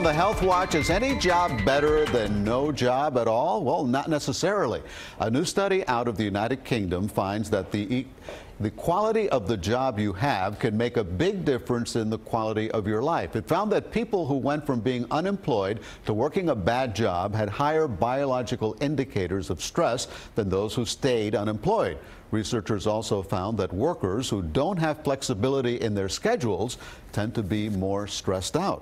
On the Health Watch, is any job better than no job at all? Well, not necessarily. A new study out of the United Kingdom finds that the the quality of the job you have can make a big difference in the quality of your life. It found that people who went from being unemployed to working a bad job had higher biological indicators of stress than those who stayed unemployed. Researchers also found that workers who don't have flexibility in their schedules tend to be more stressed out.